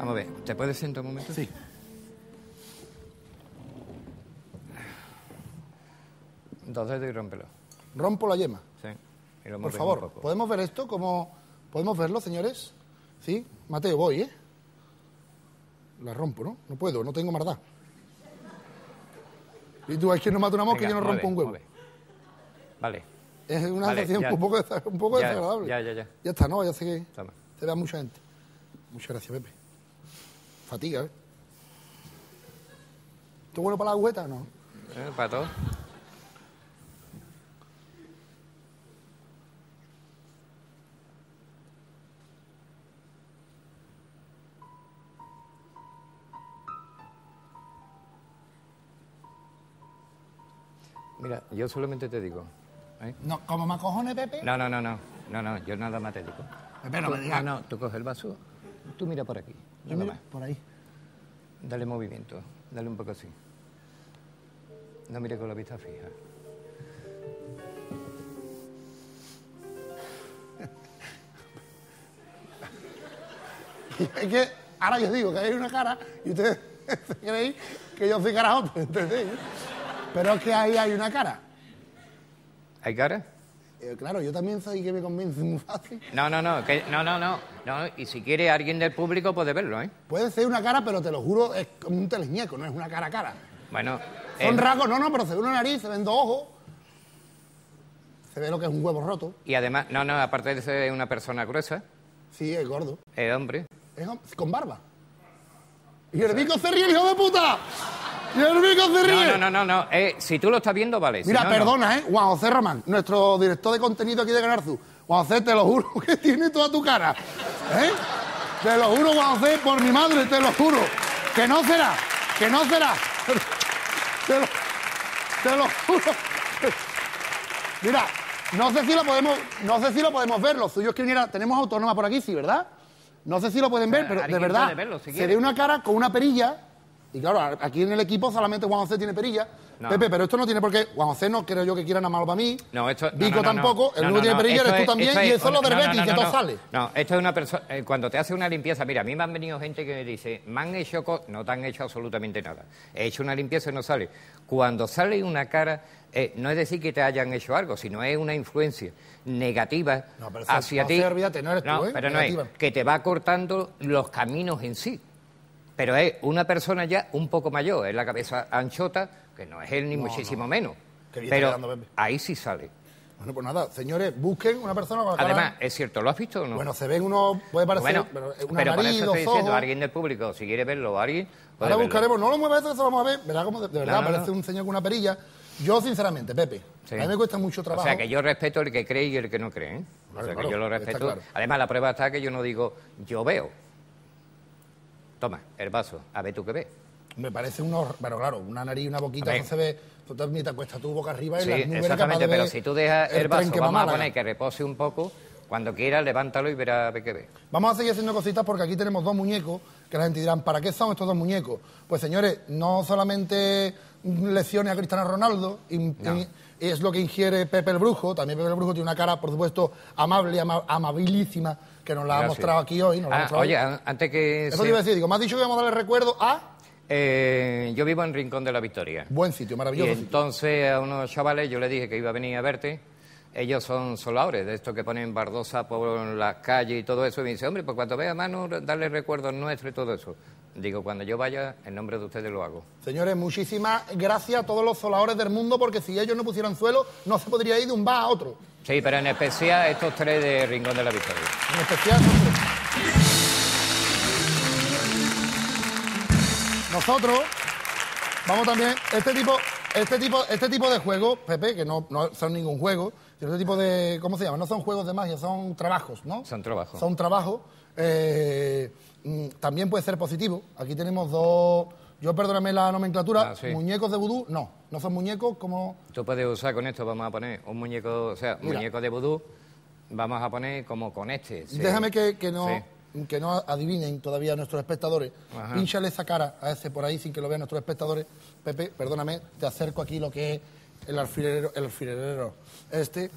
Vamos a ver, ¿te puedes sentar un momento? Sí. Dos dedos y rómpelo. Rompo la yema. Sí. Y lo Por favor. ¿podemos ver esto? ¿Cómo... ¿Podemos verlo, señores? ¿Sí? Mateo, voy, ¿eh? La rompo, ¿no? No puedo, no tengo maldad. Y tú, es que no mata una mosca y yo no rompo un huevo. Vale, Es una Vale, sensación ya. un poco, desa- un poco Ya, desagradable. ya, ya, ya. Ya está, ¿no? Ya sé que toma. se vea mucha gente. Muchas gracias, Pepe. Fatiga, ¿eh? ¿Esto es bueno para la agujeta? No. Eh, Para todo. Mira, yo solamente te digo. ¿eh? no ¿Como me acojones, Pepe? No, no, no, no. No, no, yo nada más te digo. Pepe, no me Tú- digas. no, no, tú coges el vaso, tú mira por aquí. Yo miro por ahí. Dale movimiento, dale un poco así. No mire con la vista fija. Es que ahora yo digo que hay una cara y ustedes creéis que yo soy carajote, ¿entendéis? Pero es que ahí hay una cara. ¿Hay cara? Eh, claro, yo también soy que me convence muy fácil. No, no, no, que, no, no, no, no. Y si quiere alguien del público puede verlo, ¿eh? Puede ser una cara, pero te lo juro, es como un teleñeco, no es una cara a cara. Bueno, Son eh, rasgos, no, no, pero se ve una nariz, se ven dos ojos. Se ve lo que es un huevo roto. y además, no, no, aparte de ser una persona gruesa, Sí, es gordo. es hombre. Es hom- con barba. Y el bico se ríe, hijo de puta. Y el bico se ríe. No, no, no, no, no. eh, si tú lo estás viendo, vale. si Mira, no, perdona, ¿eh? Juan José Román, nuestro director de contenido aquí de Canal Sur. Juan José, te lo juro que tiene toda tu cara. ¿Eh? Te lo juro, Juan José, por mi madre, te lo juro. Que no será, que no será. Te lo, te lo juro. Mira, no sé si lo podemos, no sé si lo podemos ver. Lo suyo es que viniera, tenemos autónoma por aquí, sí, ¿verdad? No sé si lo pueden ver, pero de verdad puede verlo, si se ve una cara con una perilla. Y claro, aquí en el equipo solamente Juan José tiene perilla. No. Pepe, pero esto no tiene por qué. Juan José no creo yo que quiera nada malo para mí. No, esto, Vico no, no, tampoco. El único tiene perilla eres tú es- también. Y es- eso es lo del Betis, que no, todo no. sale. No, esto es una persona. eh, cuando te hace una limpieza, mira, a mí me han venido gente que me dice, me han hecho. co-". No te han hecho absolutamente nada. He hecho una limpieza y no sale. Cuando sale una cara, eh, no es decir que te hayan hecho algo, sino es una influencia negativa No, pero eso- hacia no ti. no eres tú, ¿eh? pero no es que te va cortando los caminos en sí. Pero es una persona ya un poco mayor, es la cabeza anchota, que no es él ni muchísimo menos. Qué bien Pero ahí sí sale. Bueno, pues nada, señores, busquen una persona con la cara. Además, es cierto, ¿lo has visto o no? Bueno, se ven unos. Puede parecer. Bueno, pero una pero por nariz, eso estoy diciendo, alguien del público, si quiere verlo, alguien. Ahora verlo. buscaremos, no lo muevas lo vamos a ver. Verá como de, de verdad No, no, parece no. un señor con una perilla. Yo, sinceramente, Pepe, Sí. a mí me cuesta mucho O trabajo. sea, que yo respeto el que cree y el que no cree. ¿eh? o sea, claro, que yo lo respeto. claro. Además, la prueba está que yo no digo, yo veo. Toma, el vaso, a ver tú qué ves. Me parece unos. Bueno, claro, una nariz y una boquita, eso se ve. Total, ni te cuesta tu boca arriba y Sí, las nubes exactamente, pero si tú dejas el, vaso, que vamos a poner que repose un poco, cuando quieras, levántalo y verás a ver qué ves. Vamos a seguir haciendo cositas porque aquí tenemos dos muñecos que la gente dirán, ¿para qué son estos dos muñecos? Pues señores, no solamente lecciones a Cristiano Ronaldo, in- No. in- es lo que ingiere Pepe el Brujo, también Pepe el Brujo tiene una cara, por supuesto, amable, ama- amabilísima, que nos la ha mostrado aquí hoy. Nos la ha Ah, mostrado oye, hoy. antes que... Eso se- te iba a decir, digo, me has dicho que vamos a darle recuerdo a... Eh, yo vivo en Rincón de la Victoria. Buen sitio, Y maravilloso sitio. entonces a unos chavales yo les dije que iba a venir a verte. Ellos son soladores, de estos que ponen bardosa por las calles y todo eso. Y me dice, hombre, pues cuando vea a Manu, darle recuerdos nuestros y todo eso. Digo, cuando yo vaya, en nombre de ustedes lo hago. Señores, muchísimas gracias a todos los soladores del mundo, porque si ellos no pusieran suelo, no se podría ir de un bar a otro. Sí, pero en especial estos tres de Rincón de la Victoria. En especial nosotros. Nosotros vamos también, este tipo, este tipo, este tipo de juegos, Pepe, que no, no son ningún juego, este tipo de, ¿cómo se llama? No son juegos de magia, son trabajos, ¿no? Son trabajos. Son trabajos. eh, mm, también puede ser positivo. Aquí tenemos dos, yo perdóname la nomenclatura, Ah, sí. muñecos de vudú, no, no son muñecos como... Tú puedes usar con esto, vamos a poner un muñeco, o sea, Mira. muñeco de vudú, vamos a poner como con este. sí. Déjame que, que no, Sí. que no adivinen todavía nuestros espectadores. Ajá. Pínchale esa cara a ese por ahí sin que lo vean nuestros espectadores. Pepe, perdóname, te acerco aquí lo que es el alfilerero, el alfilerero este.